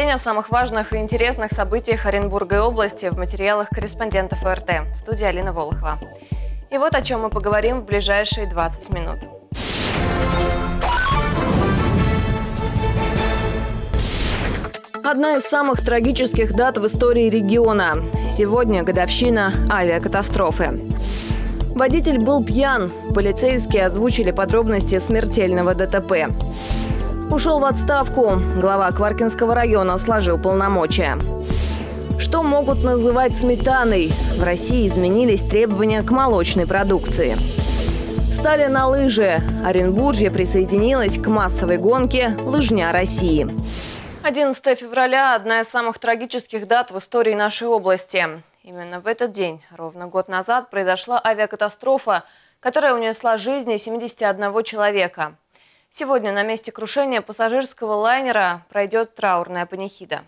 день о самых важных и интересных событиях Оренбурга и области в материалах корреспондентов ОРТ. Студия Алина Волохова. И вот о чем мы поговорим в ближайшие 20 минут. Одна из самых трагических дат в истории региона. Сегодня годовщина авиакатастрофы. Водитель был пьян. Полицейские озвучили подробности смертельного ДТП. Ушел в отставку. Глава Кваркинского района сложил полномочия. Что могут называть сметаной? В России изменились требования к молочной продукции. Встали на лыжи. Оренбуржье присоединилась к массовой гонке «Лыжня России». 11 февраля – одна из самых трагических дат в истории нашей области. Именно в этот день, ровно год назад, произошла авиакатастрофа, которая унесла жизни 71 человека. Сегодня на месте крушения пассажирского лайнера пройдет траурная панихида.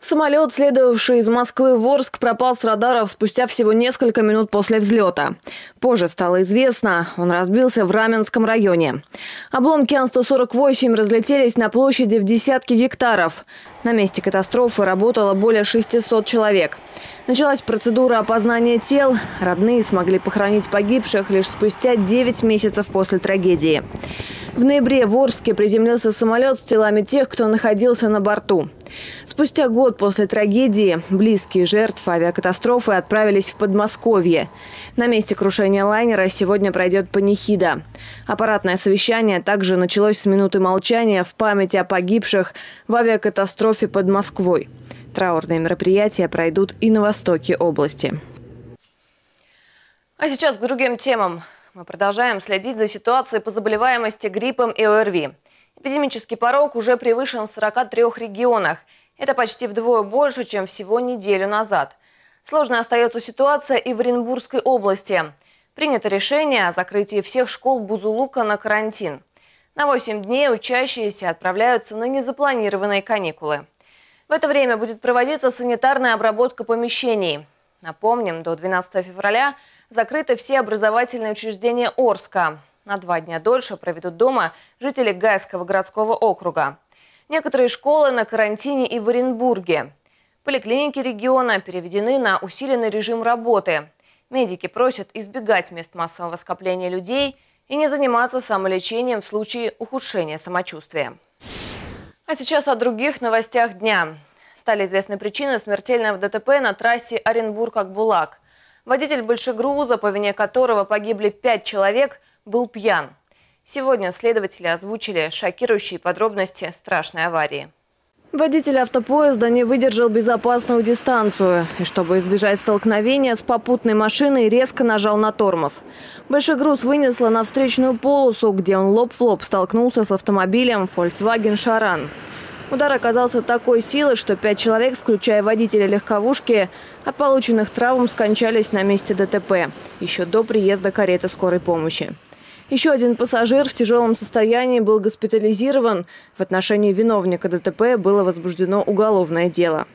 Самолет, следовавший из Москвы в Орск, пропал с радаров спустя всего несколько минут после взлета. Позже стало известно, он разбился в Раменском районе. Обломки Ан-148 разлетелись на площади в десятки гектаров. На месте катастрофы работало более 600 человек. Началась процедура опознания тел. Родные смогли похоронить погибших лишь спустя 9 месяцев после трагедии. В ноябре в Орске приземлился самолет с телами тех, кто находился на борту. Спустя год после трагедии близкие жертв авиакатастрофы отправились в Подмосковье. На месте крушения лайнера сегодня пройдет панихида. Аппаратное совещание также началось с минуты молчания в память о погибших в авиакатастрофе под Москвой. Траурные мероприятия пройдут и на востоке области. А сейчас к другим темам. Мы продолжаем следить за ситуацией по заболеваемости гриппом и ОРВИ. Эпидемический порог уже превышен в 43 регионах. Это почти вдвое больше, чем всего неделю назад. Сложной остается ситуация и в Оренбургской области. Принято решение о закрытии всех школ Бузулука на карантин. На 8 дней учащиеся отправляются на незапланированные каникулы. В это время будет проводиться санитарная обработка помещений. Напомним, до 12 февраля – закрыты все образовательные учреждения Орска. На два дня дольше проведут дома жители Гайского городского округа. Некоторые школы на карантине и в Оренбурге. Поликлиники региона переведены на усиленный режим работы. Медики просят избегать мест массового скопления людей и не заниматься самолечением в случае ухудшения самочувствия. А сейчас о других новостях дня. Стали известны причины смертельного ДТП на трассе Оренбург-Акбулак – Водитель большегруза, по вине которого погибли пять человек, был пьян. Сегодня следователи озвучили шокирующие подробности страшной аварии. Водитель автопоезда не выдержал безопасную дистанцию и, чтобы избежать столкновения с попутной машиной, резко нажал на тормоз. Большой груз вынесло на встречную полосу, где он лоб в лоб столкнулся с автомобилем Volkswagen Шаран. Удар оказался такой силы, что пять человек, включая водителя легковушки, от полученных травм скончались на месте ДТП еще до приезда кареты скорой помощи. Еще один пассажир в тяжелом состоянии был госпитализирован. В отношении виновника ДТП было возбуждено уголовное дело.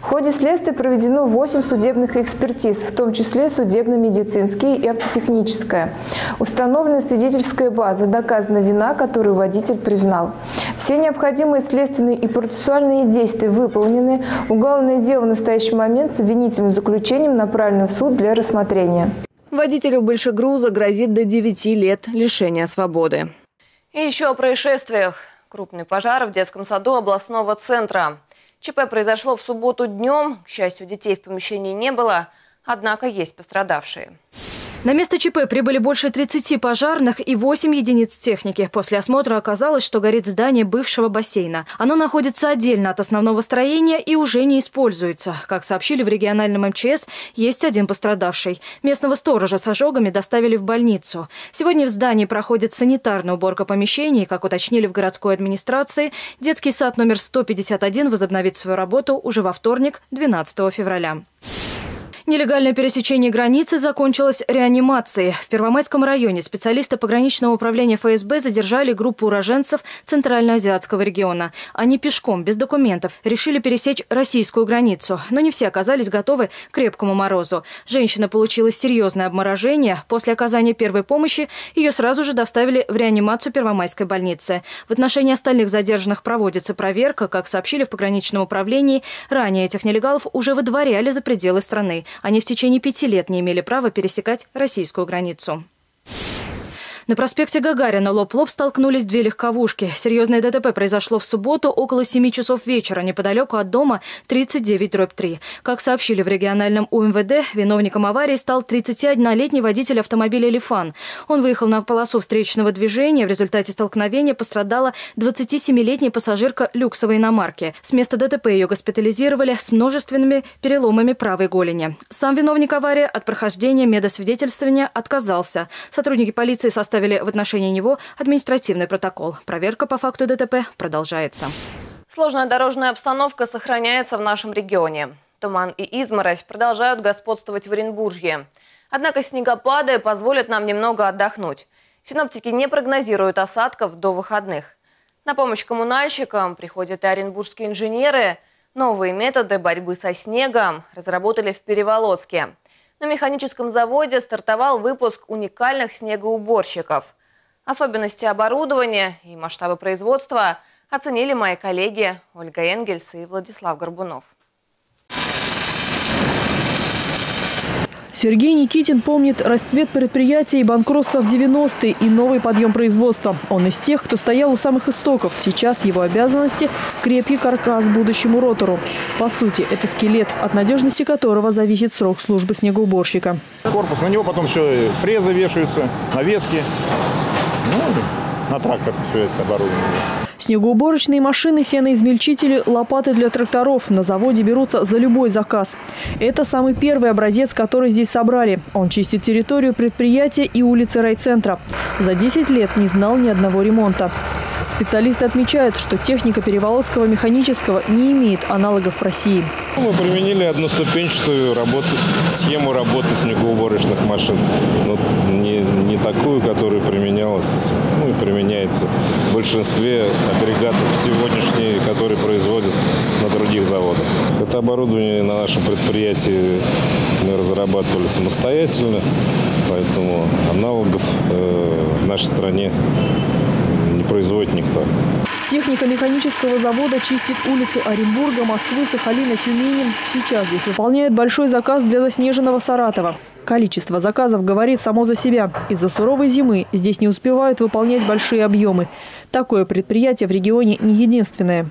В ходе следствия проведено 8 судебных экспертиз, в том числе судебно-медицинские и автотехническая. Установлена свидетельская база, доказана вина, которую водитель признал. Все необходимые следственные и процессуальные действия выполнены. Уголовное дело в настоящий момент с обвинительным заключением направлено в суд для рассмотрения. Водителю большегруза грозит до 9 лет лишения свободы. И еще о происшествиях. Крупный пожар в детском саду областного центра. ЧП произошло в субботу днем. К счастью, детей в помещении не было, однако есть пострадавшие. На место ЧП прибыли больше 30 пожарных и 8 единиц техники. После осмотра оказалось, что горит здание бывшего бассейна. Оно находится отдельно от основного строения и уже не используется. Как сообщили в региональном МЧС, есть один пострадавший. Местного сторожа с ожогами доставили в больницу. Сегодня в здании проходит санитарная уборка помещений. Как уточнили в городской администрации, детский сад номер 151 возобновит свою работу уже во вторник, 12 февраля. Нелегальное пересечение границы закончилось реанимацией. В Первомайском районе специалисты пограничного управления ФСБ задержали группу уроженцев Центральноазиатского региона. Они пешком, без документов, решили пересечь российскую границу. Но не все оказались готовы к крепкому морозу. Женщина получила серьезное обморожение. После оказания первой помощи ее сразу же доставили в реанимацию Первомайской больницы. В отношении остальных задержанных проводится проверка. Как сообщили в пограничном управлении, ранее этих нелегалов уже выдворяли за пределы страны. Они в течение пяти лет не имели права пересекать российскую границу. На проспекте Гагарина лоб-лоб столкнулись две легковушки. Серьезное ДТП произошло в субботу около 7 часов вечера неподалеку от дома 39-3. Как сообщили в региональном УМВД, виновником аварии стал 31-летний водитель автомобиля «Лифан». Он выехал на полосу встречного движения. В результате столкновения пострадала 27-летняя пассажирка люксовой иномарки. С места ДТП ее госпитализировали с множественными переломами правой голени. Сам виновник аварии от прохождения медосвидетельствования отказался. Сотрудники полиции составили составили в отношении него административный протокол. Проверка по факту ДТП продолжается. Сложная дорожная обстановка сохраняется в нашем регионе. Туман и изморозь продолжают господствовать в Оренбуржье. Однако снегопады позволят нам немного отдохнуть. Синоптики не прогнозируют осадков до выходных. На помощь коммунальщикам приходят и оренбургские инженеры. Новые методы борьбы со снегом разработали в Переволодске – на механическом заводе стартовал выпуск уникальных снегоуборщиков. Особенности оборудования и масштабы производства оценили мои коллеги Ольга Энгельс и Владислав Горбунов. Сергей Никитин помнит расцвет предприятия и банкротство в 90-е и новый подъем производства. Он из тех, кто стоял у самых истоков. Сейчас его обязанности – крепкий каркас будущему ротору. По сути, это скелет, от надежности которого зависит срок службы снегоуборщика. Корпус, на него потом все фрезы вешаются, навески. Ну, на трактор все это оборудование. Снегоуборочные машины, сеноизмельчители, лопаты для тракторов на заводе берутся за любой заказ. Это самый первый образец, который здесь собрали. Он чистит территорию предприятия и улицы райцентра. За 10 лет не знал ни одного ремонта. Специалисты отмечают, что техника переволодского механического не имеет аналогов в России. Мы применили одноступенчатую работу, схему работы снегоуборочных машин. Но не, не такую, которая применялась, ну и применяется в большинстве агрегатов сегодняшние, которые производят на других заводах. Это оборудование на нашем предприятии мы разрабатывали самостоятельно, поэтому аналогов э, в нашей стране производит никто. Техника механического завода чистит улицы Оренбурга, Москвы, Сахалина, Тюмени. Сейчас здесь выполняют большой заказ для заснеженного Саратова. Количество заказов говорит само за себя. Из-за суровой зимы здесь не успевают выполнять большие объемы. Такое предприятие в регионе не единственное.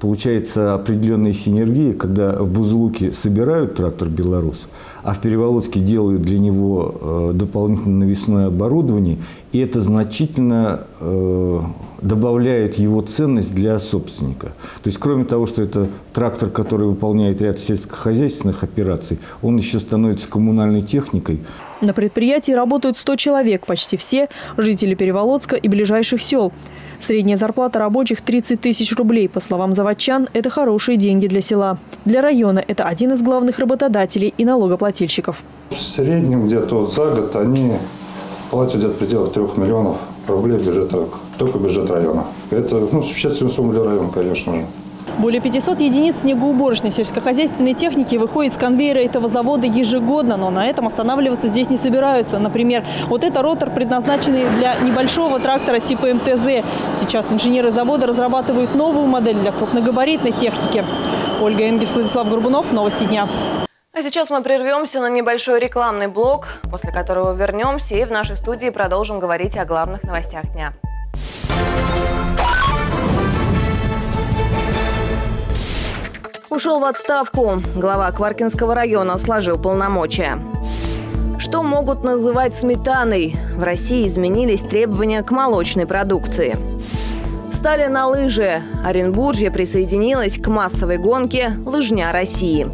Получается определенная синергия, когда в Бузлуке собирают трактор «Беларус», а в Переволодске делают для него э, дополнительное навесное оборудование, и это значительно э, добавляет его ценность для собственника. То есть, кроме того, что это трактор, который выполняет ряд сельскохозяйственных операций, он еще становится коммунальной техникой. На предприятии работают 100 человек, почти все жители Переволодска и ближайших сел. Средняя зарплата рабочих 30 тысяч рублей. По словам заводчан, это хорошие деньги для села. Для района это один из главных работодателей и налогоплательщиков. В среднем где-то за год они платят где-то в пределах 3 миллионов рублей бюджета, только бюджет района. Это ну, существенная сумма для района, конечно же. Более 500 единиц снегоуборочной сельскохозяйственной техники выходит с конвейера этого завода ежегодно, но на этом останавливаться здесь не собираются. Например, вот это ротор, предназначенный для небольшого трактора типа МТЗ. Сейчас инженеры завода разрабатывают новую модель для крупногабаритной техники. Ольга Энгельс, Владислав Горбунов. Новости дня. А сейчас мы прервемся на небольшой рекламный блок, после которого вернемся и в нашей студии продолжим говорить о главных новостях дня. Ушел в отставку. Глава Кваркинского района сложил полномочия. Что могут называть сметаной? В России изменились требования к молочной продукции. Встали на лыжи. Оренбуржье присоединилась к массовой гонке «Лыжня России».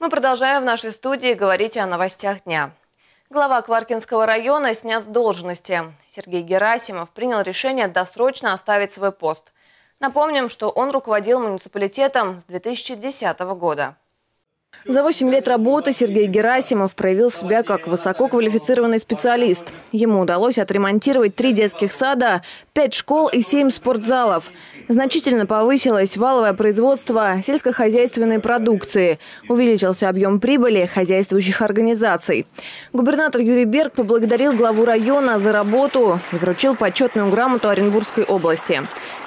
Мы продолжаем в нашей студии говорить о новостях дня. Глава Кваркинского района снят с должности. Сергей Герасимов принял решение досрочно оставить свой пост. Напомним, что он руководил муниципалитетом с 2010 года. За 8 лет работы Сергей Герасимов проявил себя как высококвалифицированный специалист. Ему удалось отремонтировать три детских сада, пять школ и семь спортзалов. Значительно повысилось валовое производство сельскохозяйственной продукции. Увеличился объем прибыли хозяйствующих организаций. Губернатор Юрий Берг поблагодарил главу района за работу и вручил почетную грамоту Оренбургской области.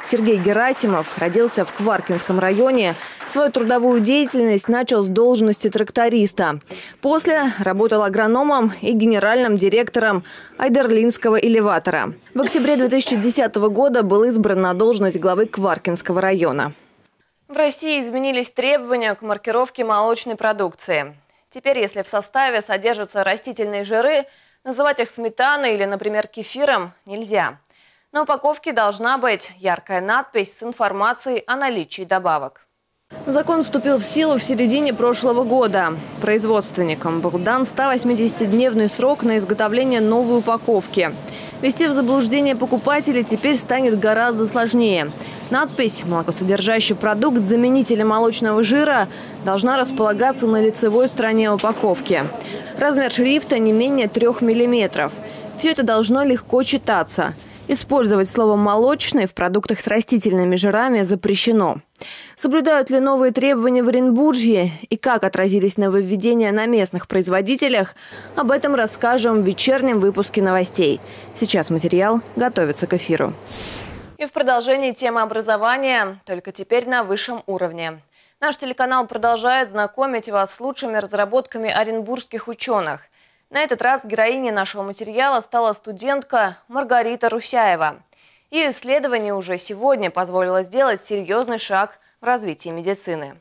Сергей Герасимов родился в Кваркинском районе. Свою трудовую деятельность начал с должности тракториста. После работал агрономом и генеральным директором Айдерлинского элеватора. В октябре 2010 года был избран на должность главы Кваркинского района. В России изменились требования к маркировке молочной продукции. Теперь, если в составе содержатся растительные жиры, называть их сметаной или, например, кефиром нельзя. На упаковке должна быть яркая надпись с информацией о наличии добавок. Закон вступил в силу в середине прошлого года. Производственникам был дан 180-дневный срок на изготовление новой упаковки. Вести в заблуждение покупателей теперь станет гораздо сложнее. Надпись «Молокосодержащий продукт заменителя молочного жира» должна располагаться на лицевой стороне упаковки. Размер шрифта не менее 3 миллиметров. Все это должно легко читаться – Использовать слово «молочный» в продуктах с растительными жирами запрещено. Соблюдают ли новые требования в Оренбуржье и как отразились нововведения на местных производителях, об этом расскажем в вечернем выпуске новостей. Сейчас материал готовится к эфиру. И в продолжении темы образования, только теперь на высшем уровне. Наш телеканал продолжает знакомить вас с лучшими разработками оренбургских ученых – на этот раз героиней нашего материала стала студентка Маргарита Русяева. Ее исследование уже сегодня позволило сделать серьезный шаг в развитии медицины.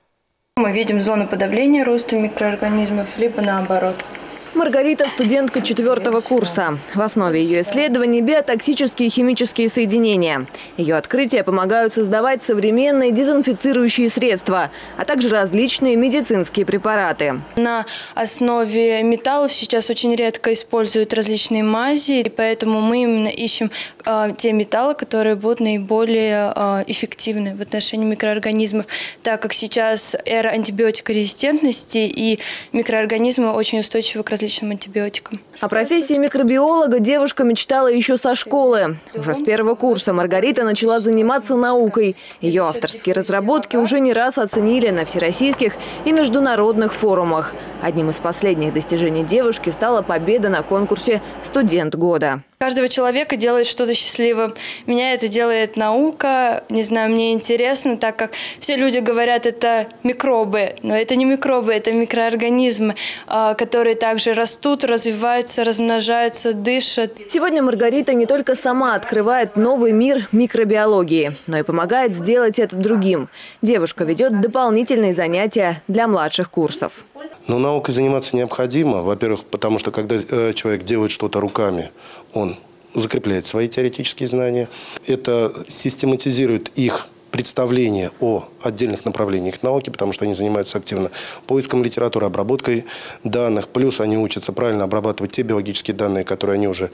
Мы видим зону подавления роста микроорганизмов, либо наоборот – Маргарита – студентка четвертого курса. В основе ее исследований – биотоксические химические соединения. Ее открытия помогают создавать современные дезинфицирующие средства, а также различные медицинские препараты. На основе металлов сейчас очень редко используют различные мази, и поэтому мы именно ищем э, те металлы, которые будут наиболее э, эффективны в отношении микроорганизмов, так как сейчас эра антибиотикорезистентности, и микроорганизмы очень устойчивы к различным различным антибиотикам. О профессии микробиолога девушка мечтала еще со школы. Уже с первого курса Маргарита начала заниматься наукой. Ее авторские разработки уже не раз оценили на всероссийских и международных форумах. Одним из последних достижений девушки стала победа на конкурсе «Студент года». Каждого человека делает что-то счастливым. Меня это делает наука, не знаю, мне интересно, так как все люди говорят, это микробы, но это не микробы, это микроорганизмы, а, которые также растут, развиваются, размножаются, дышат. Сегодня Маргарита не только сама открывает новый мир микробиологии, но и помогает сделать это другим. Девушка ведет дополнительные занятия для младших курсов. Но наукой заниматься необходимо. Во-первых, потому что когда э, человек делает что-то руками, он закрепляет свои теоретические знания. Это систематизирует их представление о отдельных направлениях науки, потому что они занимаются активно поиском литературы, обработкой данных, плюс они учатся правильно обрабатывать те биологические данные, которые они уже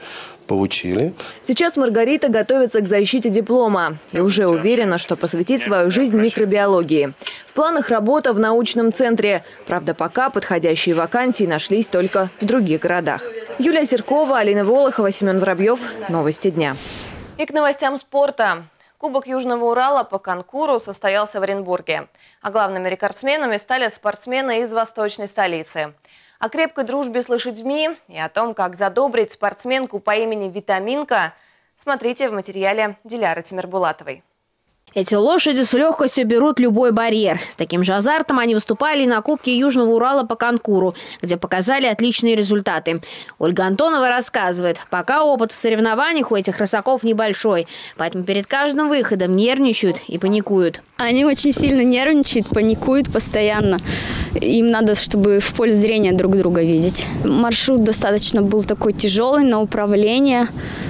получили. Сейчас Маргарита готовится к защите диплома и уже уверена, что посвятит свою жизнь микробиологии. В планах работа в научном центре. Правда, пока подходящие вакансии нашлись только в других городах. Юлия Серкова, Алина Волохова, Семен Воробьев. Новости дня. И к новостям спорта. Кубок Южного Урала по конкуру состоялся в Оренбурге. А главными рекордсменами стали спортсмены из восточной столицы. О крепкой дружбе с лошадьми и о том, как задобрить спортсменку по имени Витаминка, смотрите в материале Диляры Тимирбулатовой. Эти лошади с легкостью берут любой барьер. С таким же азартом они выступали на Кубке Южного Урала по конкуру, где показали отличные результаты. Ольга Антонова рассказывает, пока опыт в соревнованиях у этих рысаков небольшой, поэтому перед каждым выходом нервничают и паникуют. Они очень сильно нервничают, паникуют постоянно. Им надо, чтобы в поле зрения друг друга видеть. Маршрут достаточно был такой тяжелый на управление.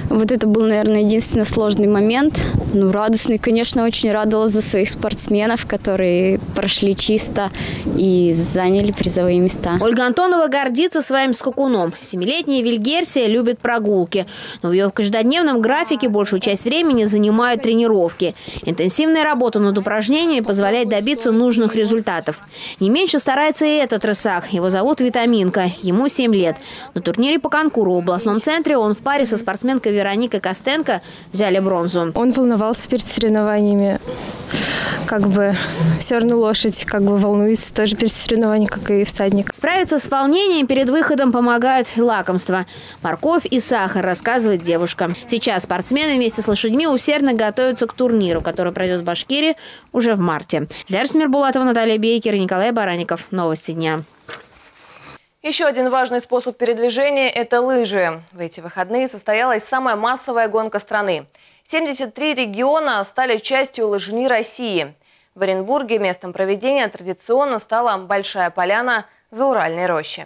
Вот это был, наверное, единственный сложный момент. Ну, радостный, конечно, очень радовалась за своих спортсменов, которые прошли чисто и заняли призовые места. Ольга Антонова гордится своим скакуном. Семилетняя Вильгерсия любит прогулки. Но в ее каждодневном графике большую часть времени занимают тренировки. Интенсивная работа над упражнениями позволяет добиться нужных результатов. Не меньше старается и этот рысак. Его зовут Витаминка. Ему 7 лет. На турнире по конкуру в областном центре он в паре со спортсменкой Вероникой Костенко взяли бронзу. Он волновался перед соревнованиями. Как бы все равно лошадь как бы волнуется тоже перед соревнованиями, как и всадник. Справиться с волнением перед выходом помогают лакомства. Морковь и сахар, рассказывает девушка. Сейчас спортсмены вместе с лошадьми усердно готовятся к турниру, который пройдет в Башкирии уже в марте. Зярс Мирбулатова, Наталья Бейкер Николай Бараников. Новости дня. Еще один важный способ передвижения – это лыжи. В эти выходные состоялась самая массовая гонка страны. 73 региона стали частью лыжни России. В Оренбурге местом проведения традиционно стала Большая поляна за Уральной рощи.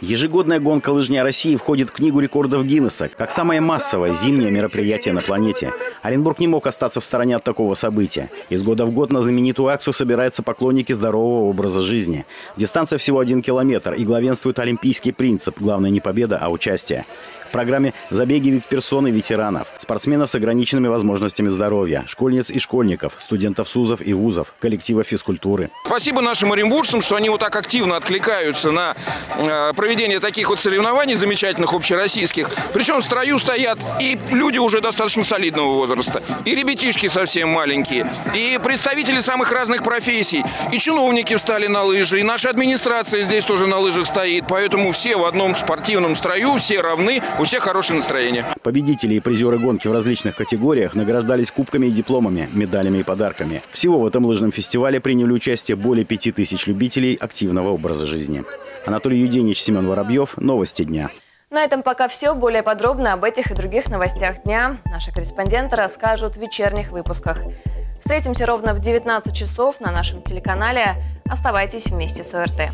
Ежегодная гонка лыжня России входит в Книгу рекордов Гиннесса как самое массовое зимнее мероприятие на планете. Оренбург не мог остаться в стороне от такого события. Из года в год на знаменитую акцию собираются поклонники здорового образа жизни. Дистанция всего один километр и главенствует олимпийский принцип. Главное не победа, а участие. Программе забеги вид персоны ветеранов, спортсменов с ограниченными возможностями здоровья, школьниц и школьников, студентов СУЗов и ВУЗов, коллектива физкультуры. Спасибо нашим оренбуржцам, что они вот так активно откликаются на э, проведение таких вот соревнований замечательных общероссийских. Причем в строю стоят и люди уже достаточно солидного возраста, и ребятишки совсем маленькие, и представители самых разных профессий, и чиновники встали на лыжи, и наша администрация здесь тоже на лыжах стоит. Поэтому все в одном спортивном строю, все равны, у всех хорошее настроение. Победители и призеры гонки в различных категориях награждались кубками и дипломами, медалями и подарками. Всего в этом лыжном фестивале приняли участие более пяти тысяч любителей активного образа жизни. Анатолий Юденич, Семен Воробьев. Новости дня. На этом пока все. Более подробно об этих и других новостях дня наши корреспонденты расскажут в вечерних выпусках. Встретимся ровно в 19 часов на нашем телеканале. Оставайтесь вместе с ОРТ.